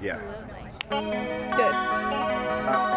Yeah. Good. Start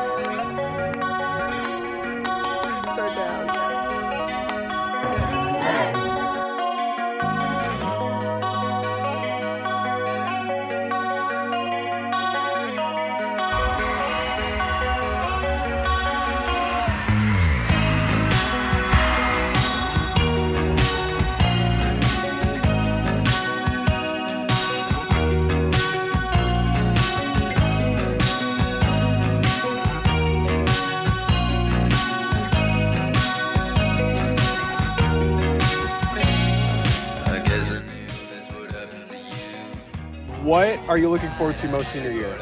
What are you looking forward to most senior year?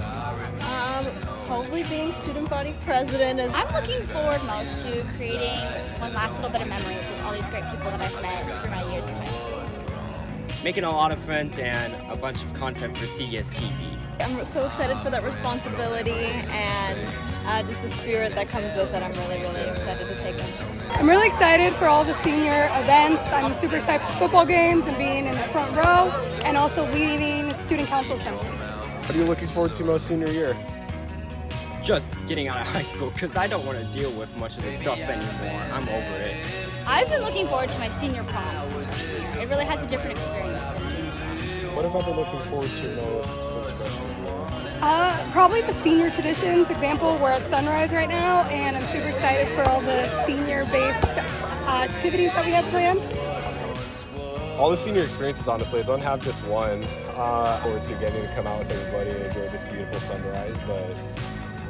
Um, probably being student body president is. I'm looking forward most to creating one last little bit of memories with all these great people that I've met through my years in high school. making a lot of friends and a bunch of content for CDS TV. I'm so excited for that responsibility and uh, just the spirit that comes with it. I'm really, really excited to take it. I'm really excited for all the senior events. I'm super excited for football games and being in the front row and also leading student council assemblies. What are you looking forward to most senior year? Just getting out of high school because I don't want to deal with much of this stuff anymore. I'm over it. I've been looking forward to my senior prom since freshman year. It really has a different experience than junior prom. What have I been looking forward to most since freshman year? Uh, probably the senior traditions example. We're at Sunrise right now, and I'm super excited for all the senior-based activities that we have planned. All the senior experiences, honestly, I don't have just one. Uh, forward to getting to come out with everybody and enjoy this beautiful sunrise, but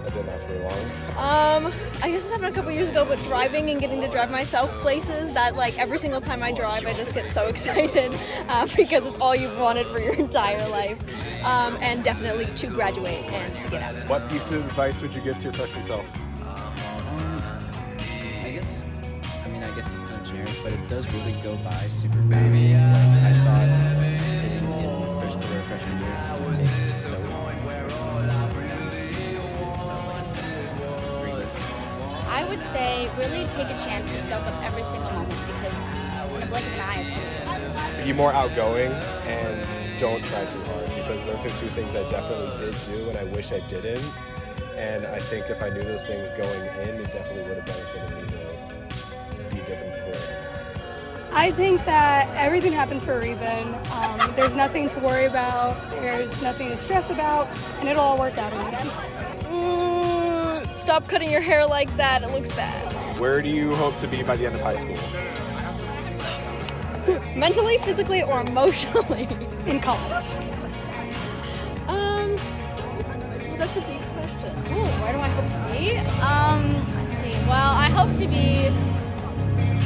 that didn't last very long. Um, I guess this happened a couple years ago, but driving and getting to drive myself places that, like, every single time I drive, I just get so excited uh, because it's all you've wanted for your entire life. Um, and definitely to graduate and to get out. What piece of advice would you give to your freshman self? I guess, I mean, I guess it's kind of generic, but it does really go by super fast. Like, I thought sitting in the first quarter of freshman year was going to take so long. Would say really take a chance to soak up every single moment because in a blink of an eye, it's going to be Be more outgoing and don't try too hard because those are two things I definitely did do and I wish I didn't. And I think if I knew those things going in, it definitely would have benefited me to be different career. I think that everything happens for a reason. Um, there's nothing to worry about. There's nothing to stress about, and it'll all work out in the end. Mm, stop cutting your hair like that, it looks bad. Where do you hope to be by the end of high school? Mentally, physically, or emotionally? In college. Um, that's a deep question. Ooh, where do I hope to be? Um, let's see. Well, I hope to be,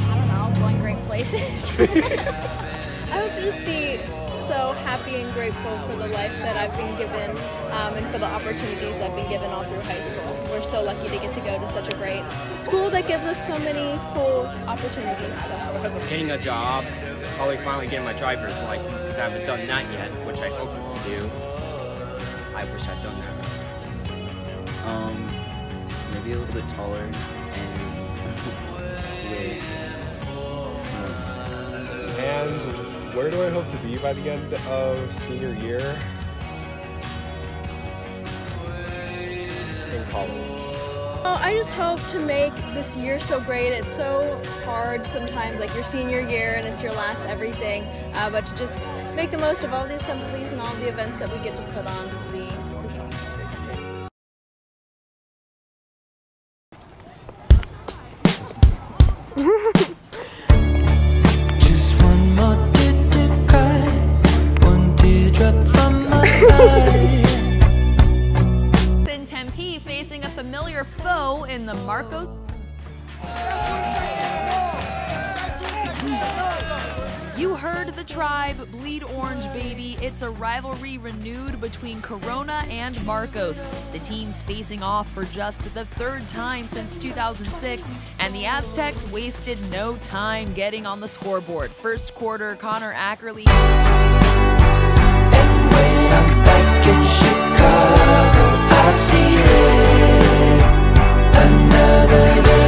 I don't know, going great places. I hope to just be so happy and grateful for the life that I've been given um, and for the opportunities I've been given all through high school. We're so lucky to get to go to such a great school that gives us so many cool opportunities. So. Getting a job, probably finally getting my driver's license because I haven't done that yet, which I hope to do. I wish I'd done that. Um, maybe a little bit taller and with horns. And where do I hope to be by the end of senior year? In college. Oh, I just hope to make this year so great. It's so hard sometimes, like your senior year and it's your last everything. Uh, but to just make the most of all the assemblies and all the events that we get to put on foe in the Marcos. You heard the tribe bleed orange, baby. It's a rivalry renewed between Corona and Marcos. The teams facing off for just the third time since 2006, and the Aztecs wasted no time getting on the scoreboard. First quarter, Connor Ackerley. Another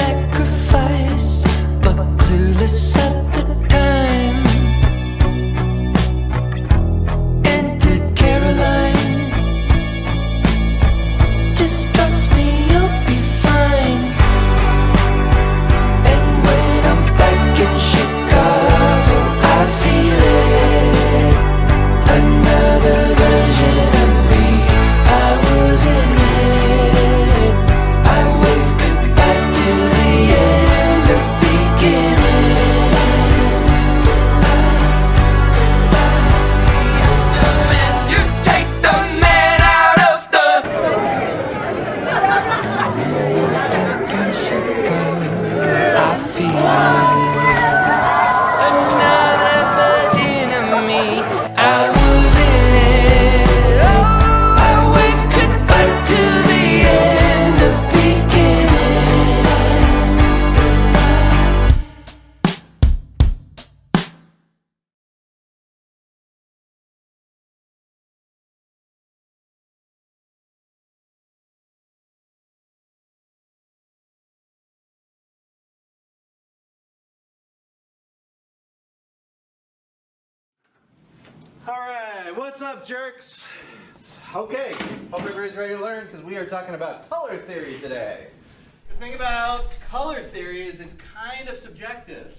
sacrifice All right, what's up, jerks? Okay, hope everybody's ready to learn because we are talking about color theory today. The thing about color theory is it's kind of subjective.